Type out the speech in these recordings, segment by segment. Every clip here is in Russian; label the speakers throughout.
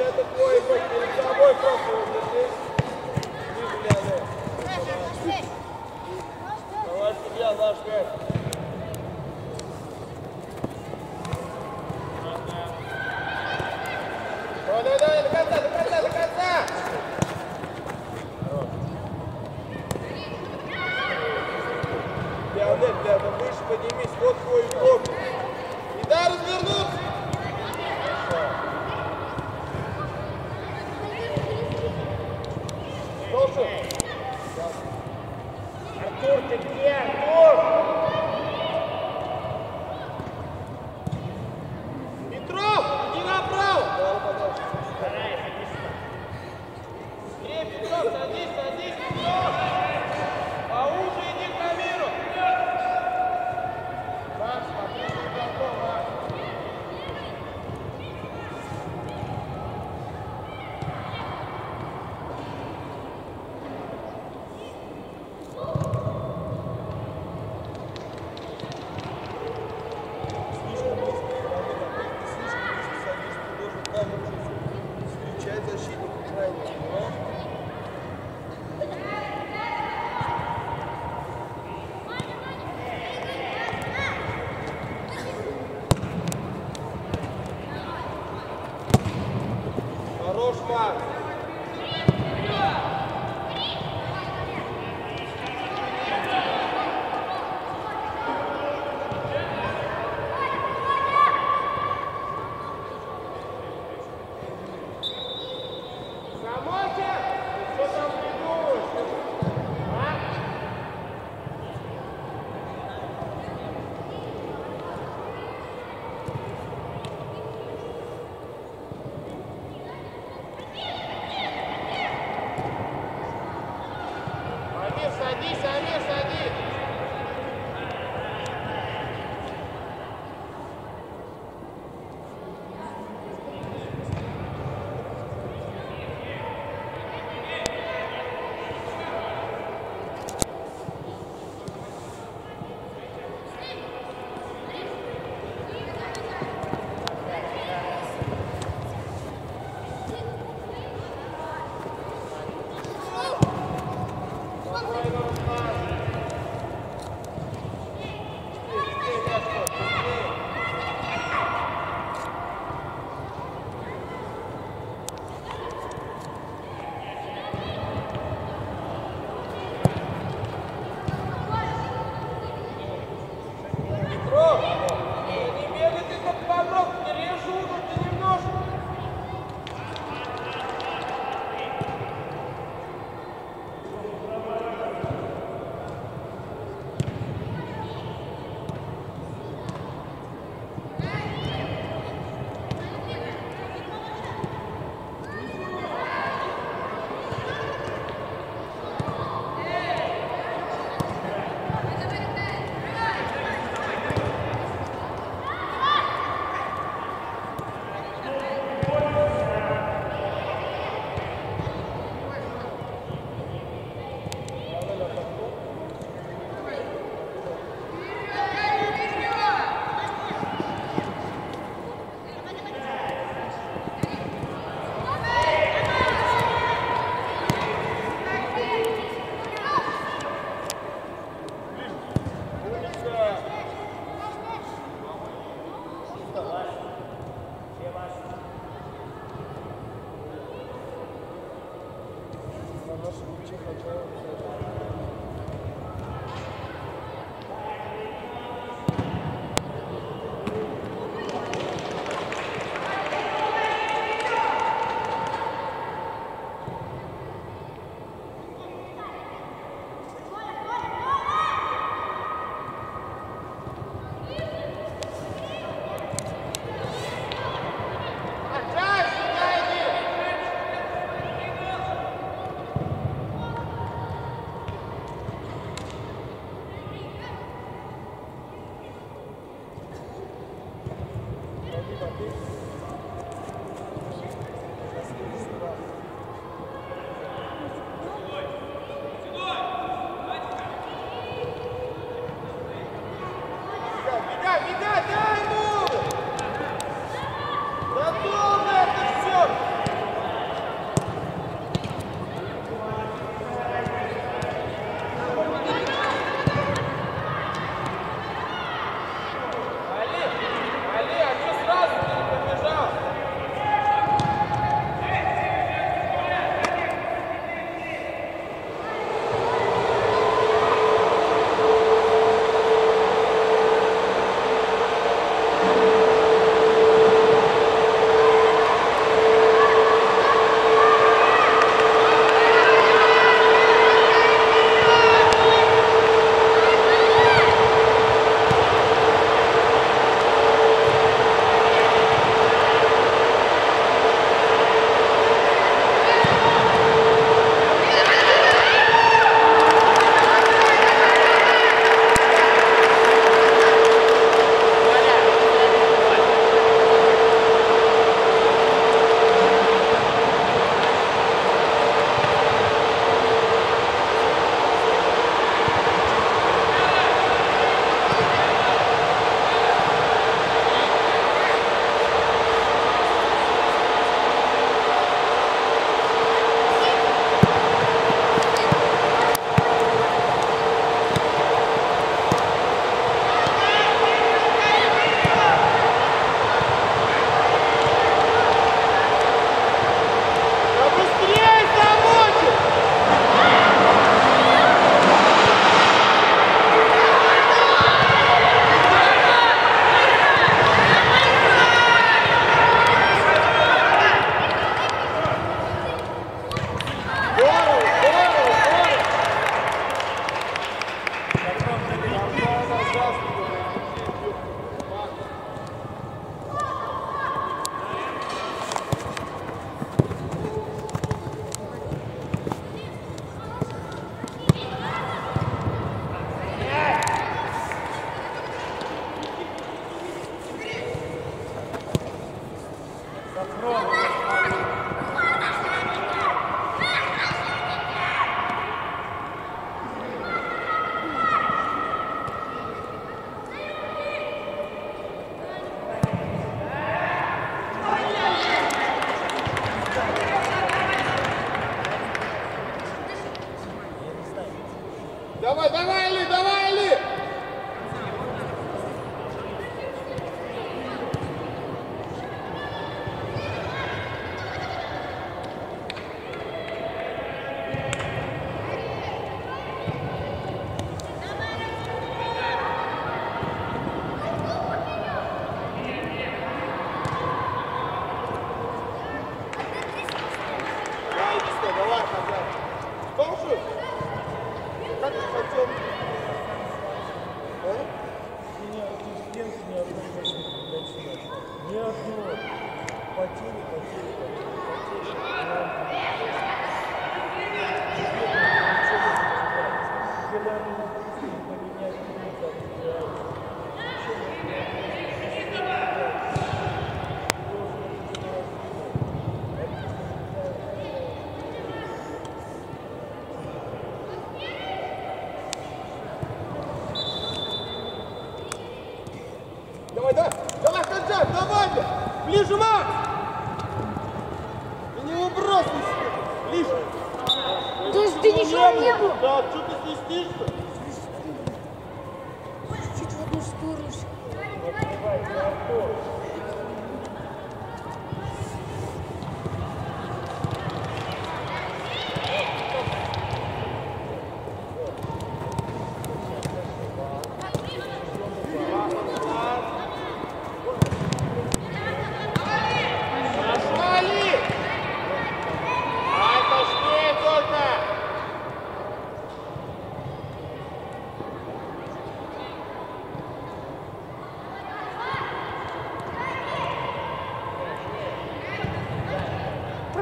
Speaker 1: Вот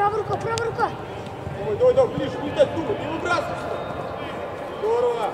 Speaker 2: правая рука, правая рука.
Speaker 1: Ой, давай, давай, ближе, не дай думать, не выбрасывайся. Здорово.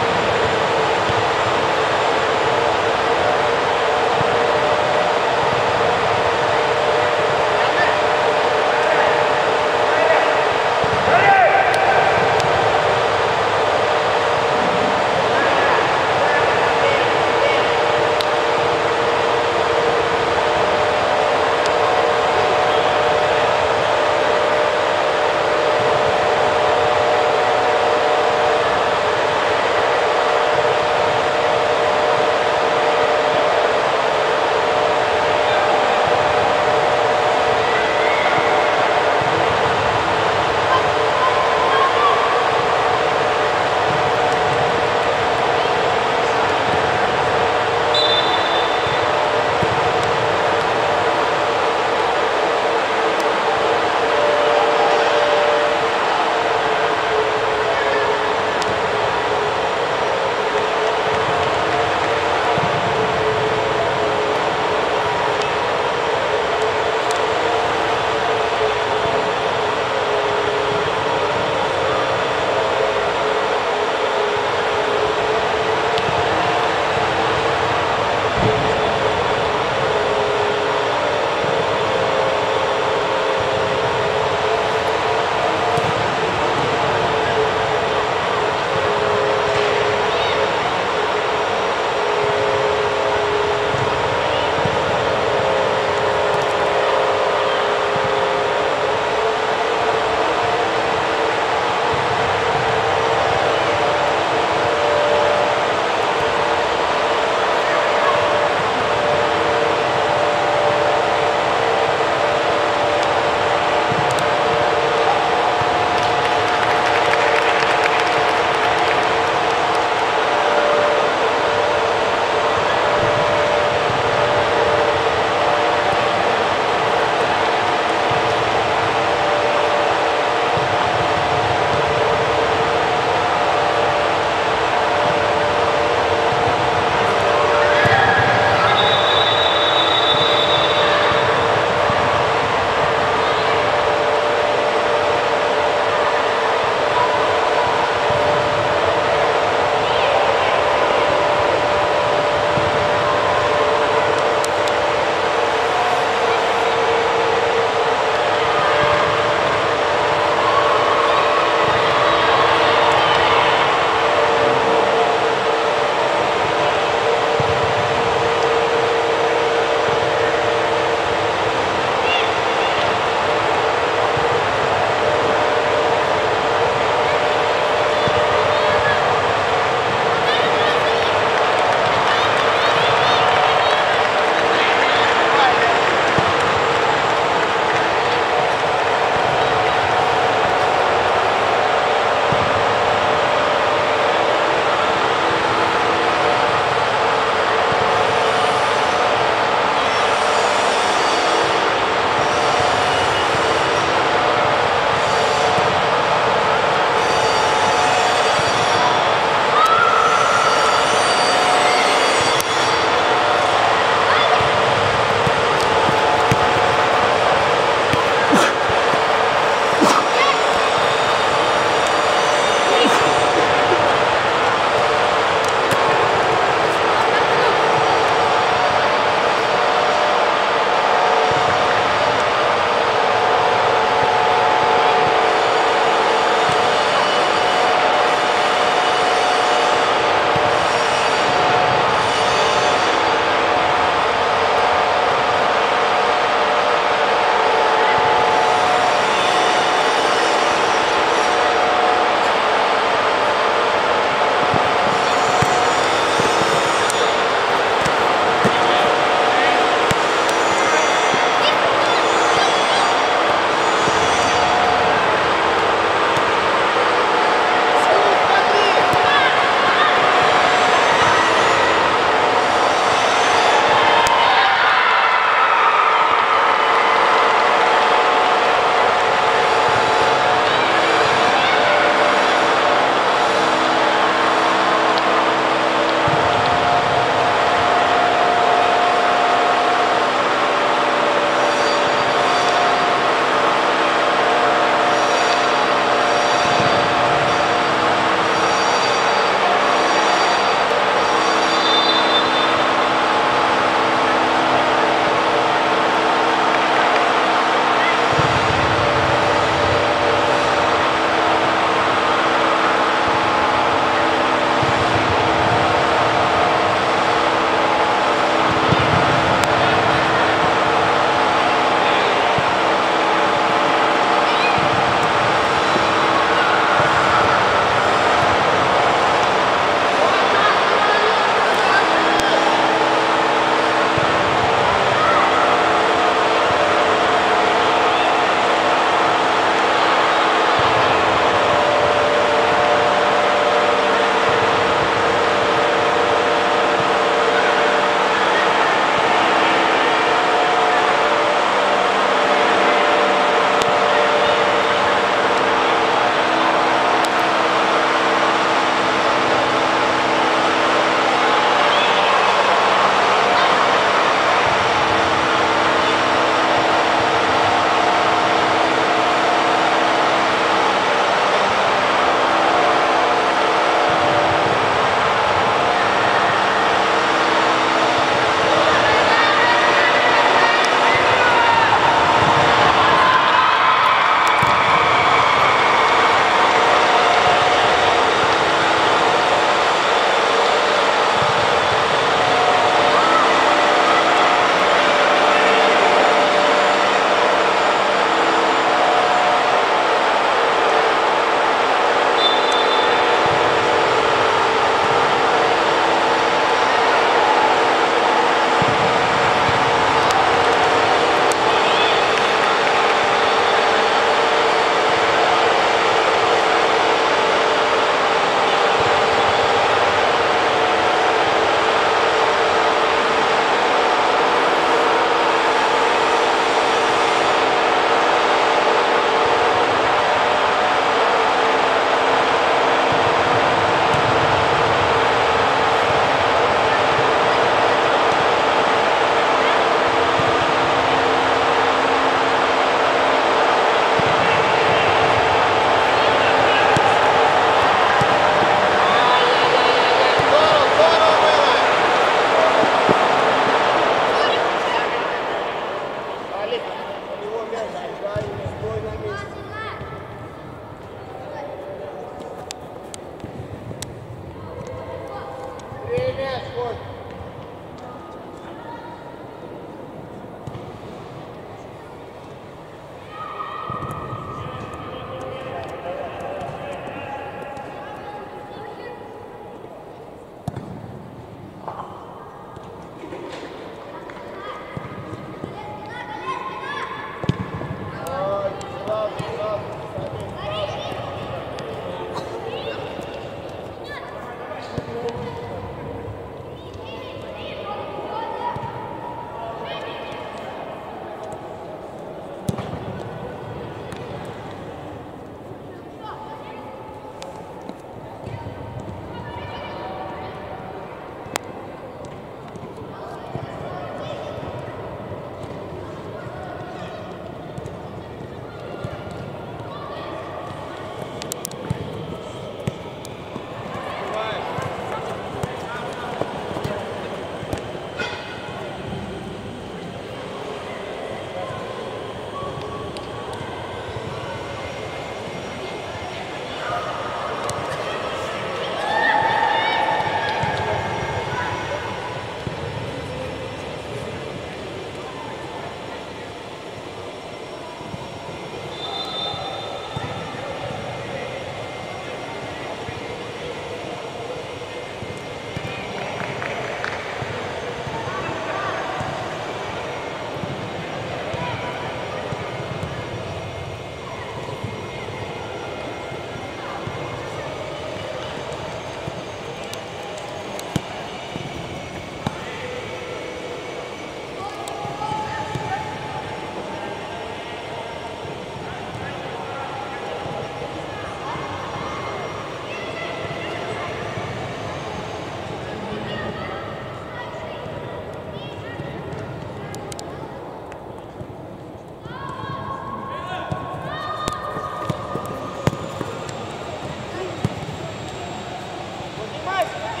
Speaker 1: Mike.